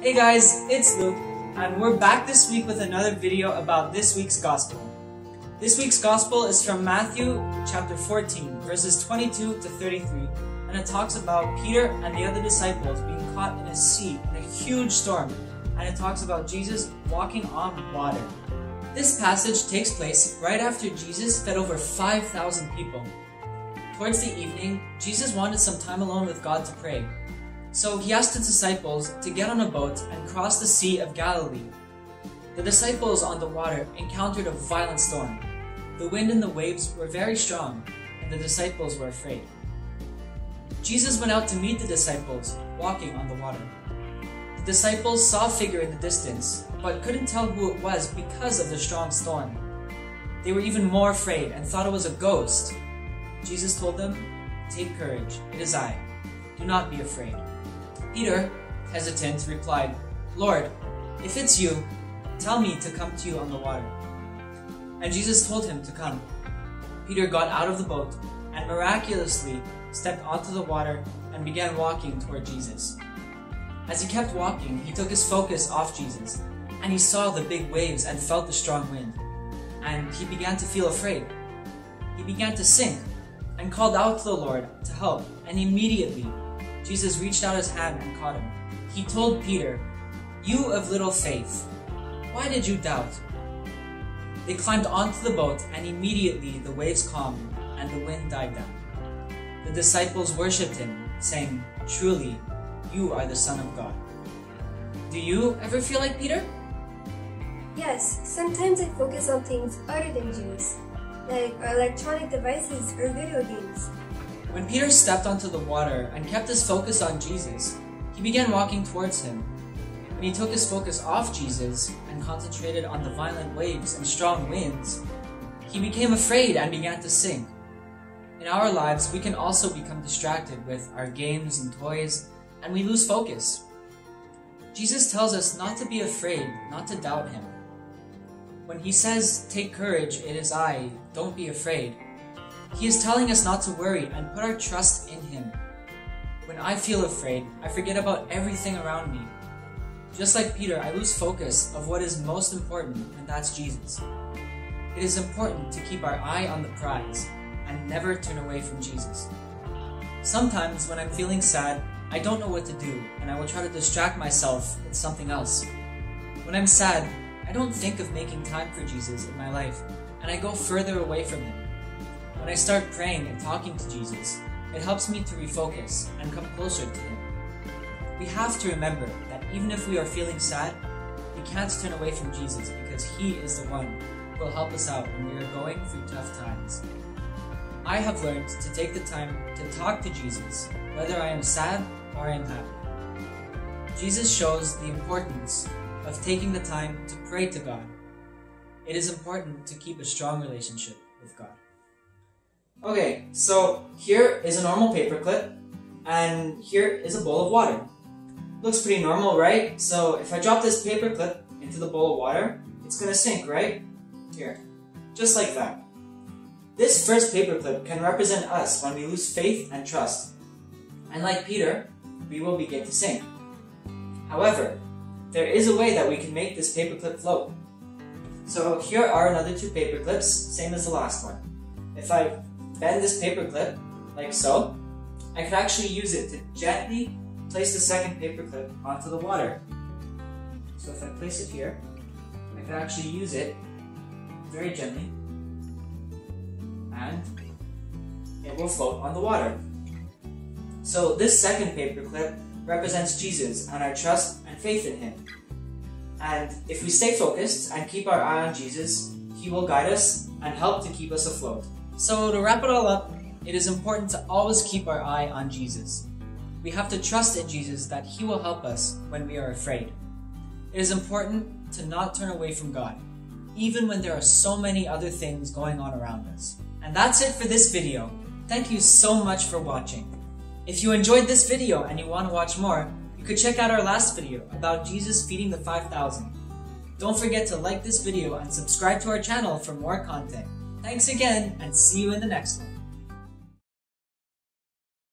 Hey guys, it's Luke, and we're back this week with another video about this week's Gospel. This week's Gospel is from Matthew chapter 14, verses 22 to 33, and it talks about Peter and the other disciples being caught in a sea in a huge storm, and it talks about Jesus walking on water. This passage takes place right after Jesus fed over 5,000 people. Towards the evening, Jesus wanted some time alone with God to pray, so he asked his disciples to get on a boat and cross the Sea of Galilee. The disciples on the water encountered a violent storm. The wind and the waves were very strong, and the disciples were afraid. Jesus went out to meet the disciples, walking on the water. The disciples saw a figure in the distance, but couldn't tell who it was because of the strong storm. They were even more afraid and thought it was a ghost. Jesus told them, Take courage, it is I. Do not be afraid. Peter, hesitant, replied, Lord, if it's you, tell me to come to you on the water. And Jesus told him to come. Peter got out of the boat and miraculously stepped onto the water and began walking toward Jesus. As he kept walking, he took his focus off Jesus, and he saw the big waves and felt the strong wind. And he began to feel afraid. He began to sink and called out to the Lord to help, and immediately Jesus reached out his hand and caught him. He told Peter, You of little faith, why did you doubt? They climbed onto the boat, and immediately the waves calmed and the wind died down. The disciples worshipped him, saying, Truly, you are the Son of God. Do you ever feel like Peter? Yes, sometimes I focus on things other than Jesus, like electronic devices or video games. When Peter stepped onto the water and kept his focus on Jesus, he began walking towards him. When he took his focus off Jesus and concentrated on the violent waves and strong winds, he became afraid and began to sink. In our lives, we can also become distracted with our games and toys, and we lose focus. Jesus tells us not to be afraid, not to doubt him. When he says, Take courage, it is I, don't be afraid, he is telling us not to worry and put our trust in Him. When I feel afraid, I forget about everything around me. Just like Peter, I lose focus of what is most important, and that's Jesus. It is important to keep our eye on the prize and never turn away from Jesus. Sometimes when I'm feeling sad, I don't know what to do, and I will try to distract myself with something else. When I'm sad, I don't think of making time for Jesus in my life, and I go further away from Him. When I start praying and talking to Jesus, it helps me to refocus and come closer to Him. We have to remember that even if we are feeling sad, we can't turn away from Jesus because He is the one who will help us out when we are going through tough times. I have learned to take the time to talk to Jesus, whether I am sad or I am happy. Jesus shows the importance of taking the time to pray to God. It is important to keep a strong relationship with God. Okay, so here is a normal paperclip, and here is a bowl of water. Looks pretty normal, right? So if I drop this paperclip into the bowl of water, it's gonna sink, right? Here, just like that. This first paperclip can represent us when we lose faith and trust. And like Peter, we will begin to sink. However, there is a way that we can make this paperclip float. So here are another two paperclips, same as the last one. If I bend this paper clip, like so, I could actually use it to gently place the second paper clip onto the water. So if I place it here, I could actually use it very gently, and it will float on the water. So this second paper clip represents Jesus and our trust and faith in Him. And if we stay focused and keep our eye on Jesus, He will guide us and help to keep us afloat. So to wrap it all up, it is important to always keep our eye on Jesus. We have to trust in Jesus that He will help us when we are afraid. It is important to not turn away from God, even when there are so many other things going on around us. And that's it for this video. Thank you so much for watching. If you enjoyed this video and you want to watch more, you could check out our last video about Jesus feeding the 5,000. Don't forget to like this video and subscribe to our channel for more content. Thanks again, and see you in the next one.